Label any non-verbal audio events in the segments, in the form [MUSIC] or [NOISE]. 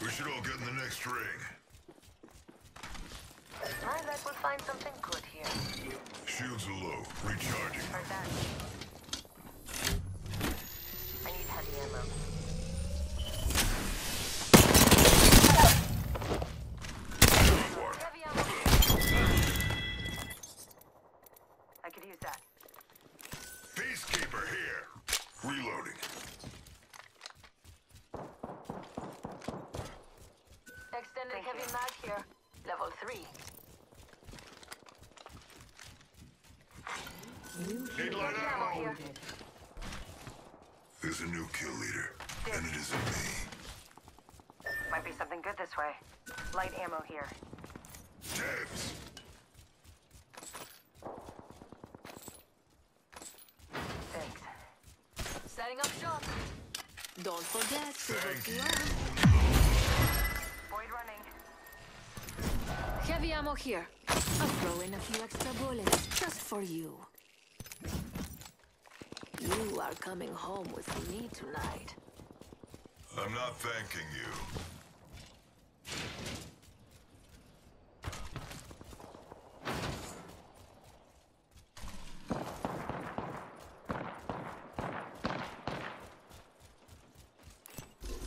We should all get in the next ring. I bet we'll find something good here. Shields are low. Recharging. I need heavy ammo. One. Heavy ammo. I could use that. Peacekeeper here. Reloading. Extended heavy mag here. Level 3. Need light ammo ammo. There's a new kill leader, and it isn't me. Might be something good this way. Light ammo here. Debs. Thanks. Setting up shop. Don't forget to Thank you you. Void running. Heavy ammo here. I'll throw in a few extra bullets just for you. You are coming home with me tonight. I'm not thanking you.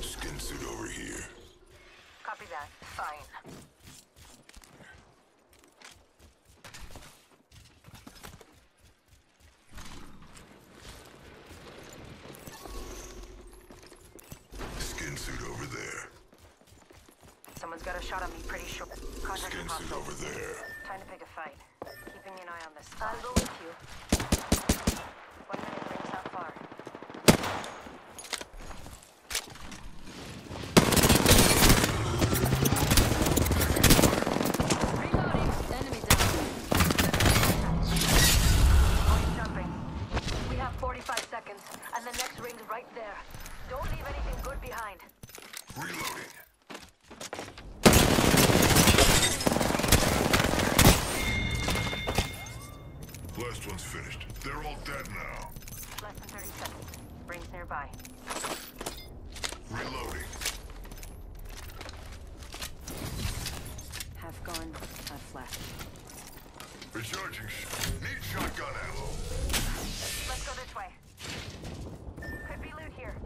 Skin suit over here. Copy that. Fine. Skin suit over there. Someone's got a shot on me pretty sure. Contact Skin suit over there. Time to pick a fight. Keeping an eye on this. I'll go with you. One minute rings that far. Reloading. Enemy down. Always jumping. We have 45 seconds, and the next ring's right there. Don't leave anything good behind. Reloading. Last one's finished. They're all dead now. Less than 30 seconds. Rings nearby. Reloading. Half gone, half flash. Recharging. Need shotgun ammo. Let's go this way. Could be loot here.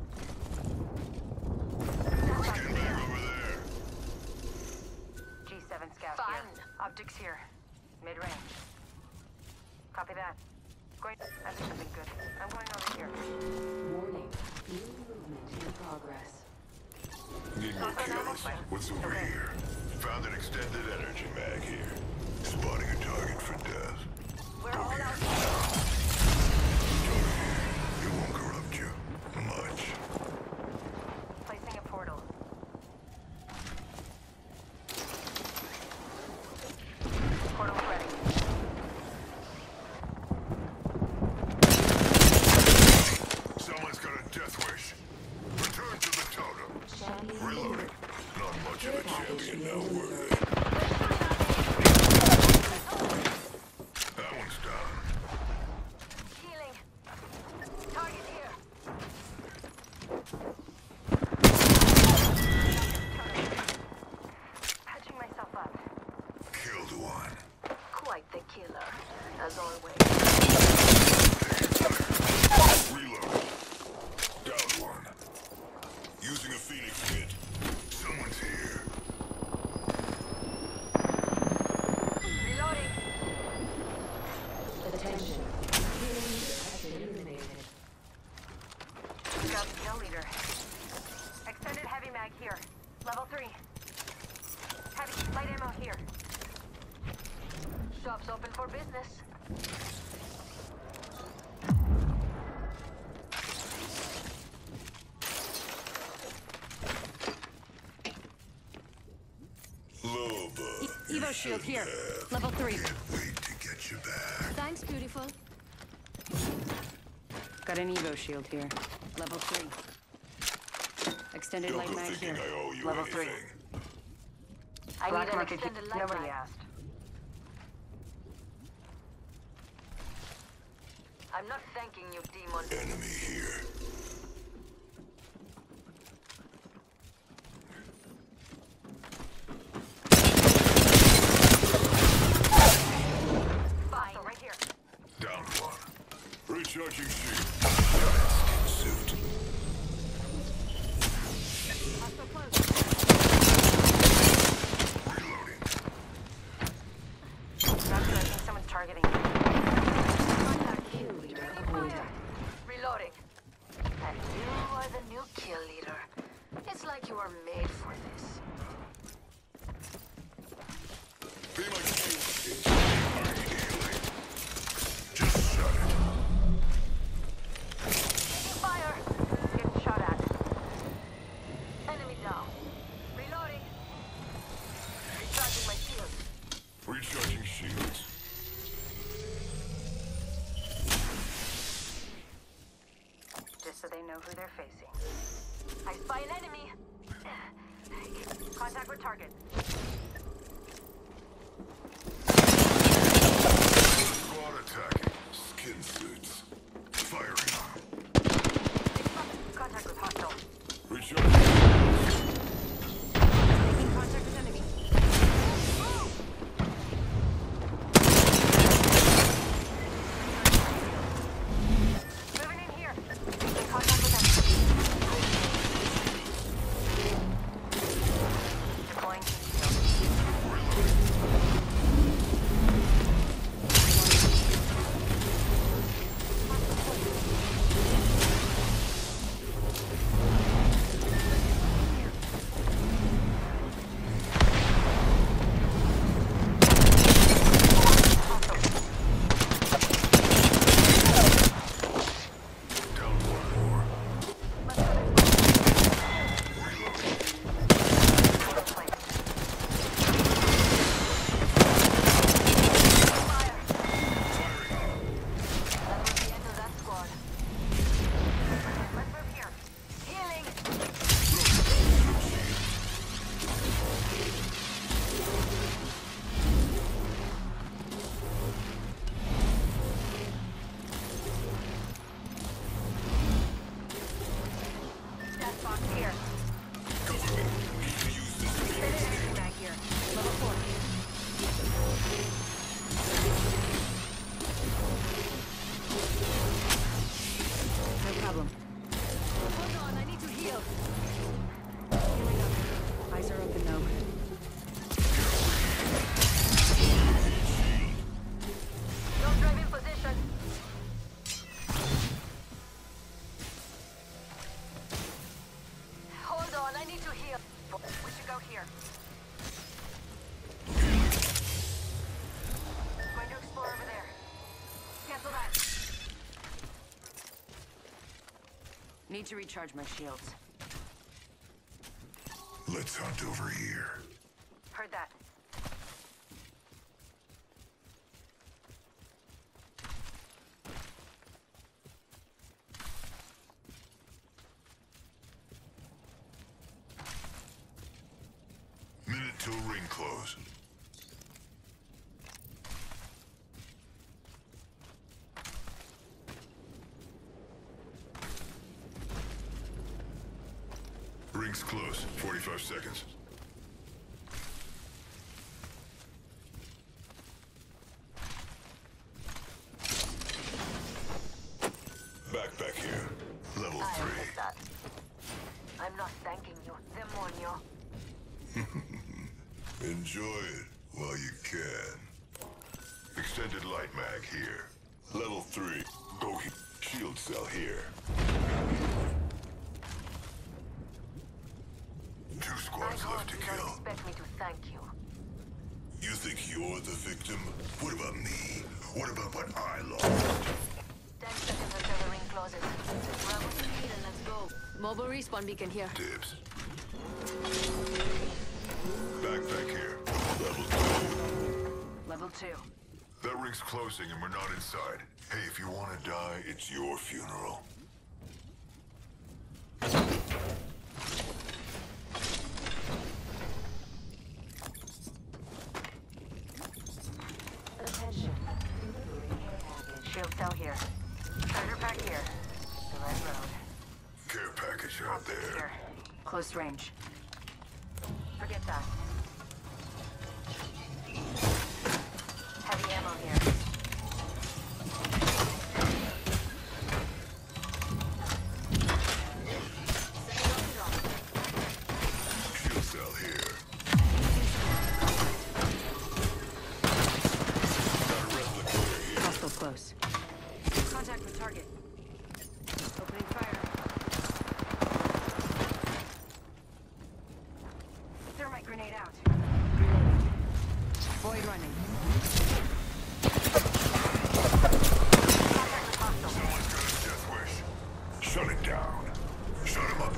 Skin bag over there. G7 scout Fine. here. Optics here. Warning. New movement in progress. Need more kills. What's over here? Found an extended energy mag here. Spotting a target for death. We're all out. It won't corrupt you. Much. Placing a portal. Portal's ready. Someone's got a death wish. Return to the totem. Reloading. Not much of a champion now, were they? That one's down. Healing. Target here. Patching myself up. Killed one. Quite the killer, as always. Reload. Down one. Using a Phoenix kit. Someone's here. Reloading. Attention. Healing has been eliminated. Scout kill leader. Extended heavy mag here. Level three. Heavy light ammo here. Shop's open for business. Loba. Evo shield here. Level three. Can't wait to get you back. Thanks, beautiful. Got an Evo shield here. Level three. Extended Don't light go mag thinking here. I owe you Level anything. three. I Black need an market extended kit. light Nobody mag. asked. I I'm not thanking you, demon. Enemy here. Fine. right here. Down one. Recharging shield. Giant skin suit. Hostile close. Reloading. Doctor, I think someone's targeting you. Contact kill leader avoided. Reloading. And you are the new kill leader. It's like you were made for this. Be my shield. I'm healing. Just shut it. Taking fire. Getting shot at. Enemy down. Reloading. Recharging my shield. Recharging shields. Just so they know who they're facing. I spy an enemy. Contact with target. Squad attacking. Skin suits. Firing. Contact with hostile. Recharging. Need to recharge my shields. Let's hunt over here. Heard that. Minute till ring close. Close. 45 seconds. Backpack here. Level I three. that. I'm not thanking you, demonio. [LAUGHS] Enjoy it while you can. Extended light mag here. Level three. Go shield cell here. Two I squads hope left to you don't kill. expect me to thank you. You think you're the victim? What about me? What about what I lost? Ten seconds until the ring closes. Grab what you and let's go. Mobile respawn beacon here. Dibs. Backpack here. Level two. Level two. That ring's closing and we're not inside. Hey, if you want to die, it's your funeral. Shut him up.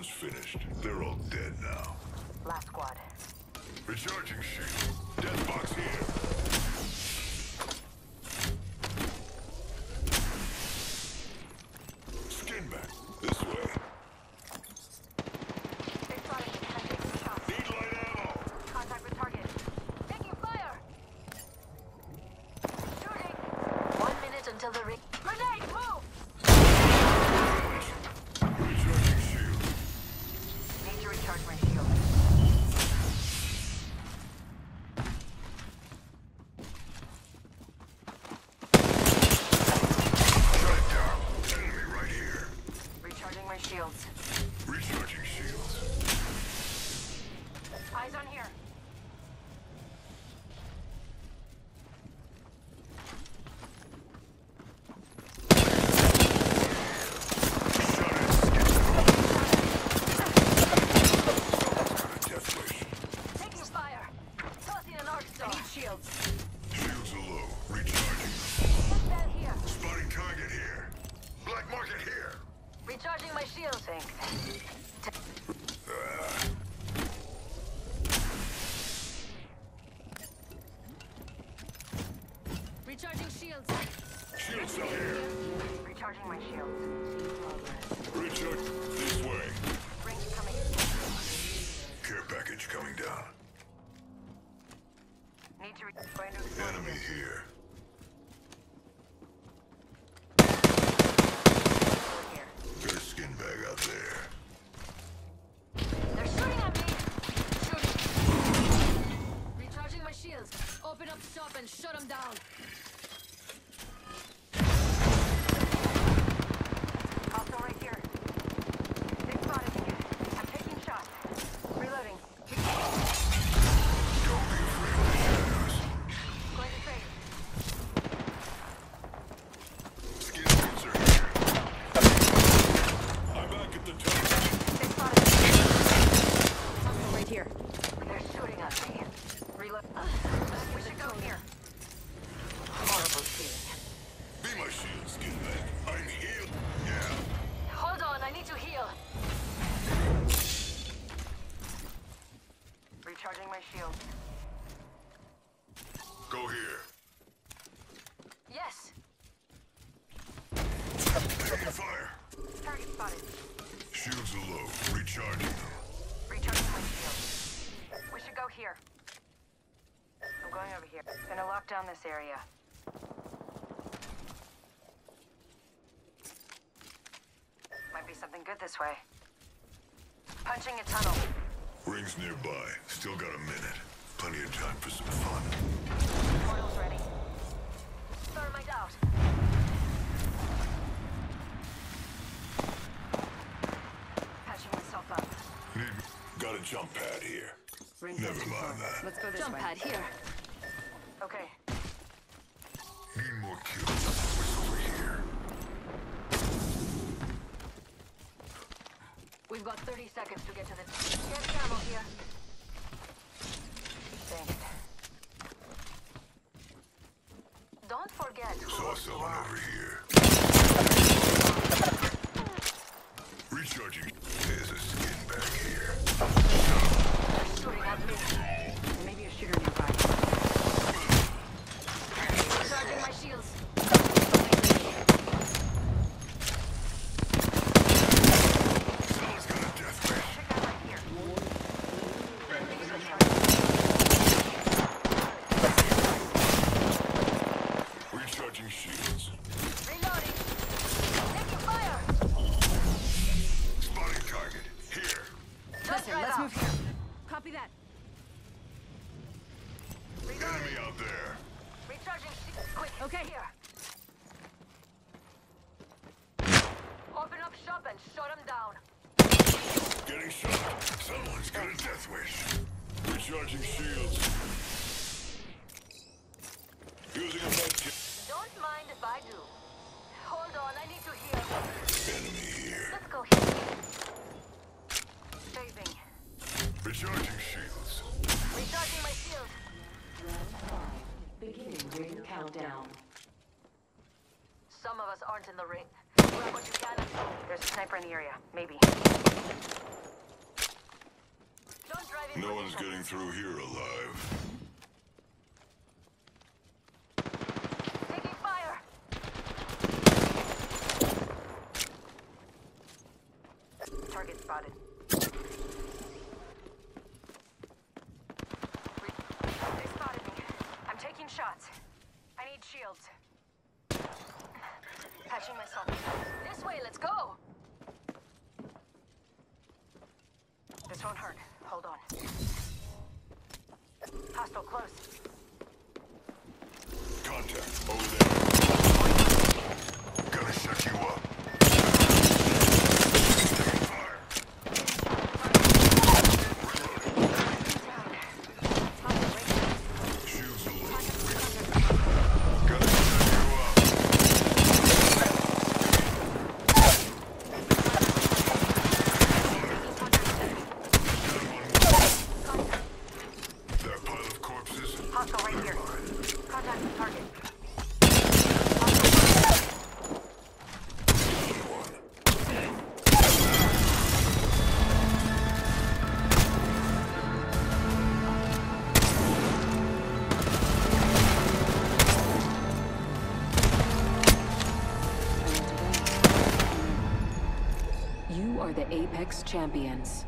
One's finished. They're all dead now. Last squad. Recharging shield. Death box here. shield. Recharging. Recharging my shield. We should go here. I'm going over here. Gonna lock down this area. Might be something good this way. Punching a tunnel. Rings nearby. Still got a minute. Plenty of time for some fun. jump pad here. Ring Never mind that. Let's go this jump way. pad here. Okay. Need more. What's over here? We've got 30 seconds to get to the... Get ammo here. Thanks. Don't forget who... Saw someone over here. And shut them down. Getting shot. Someone's got a death wish. Recharging shields. Using a med kit. Don't mind if I do. Hold on, I need to heal. Enemy here. Let's go here. Saving. Recharging shields. Recharging my shield. Beginning ring countdown. Some of us aren't in the ring. Grab what you can. There's a sniper in the area. Maybe. Don't drive in No one's getting through here alive. Taking fire. Target spotted. Re- They spotted me. I'm taking shots. I need shields. Patching myself. This way, let's go. This won't hurt. Hold on. Hostile close. Contact. Over there. Apex Champions.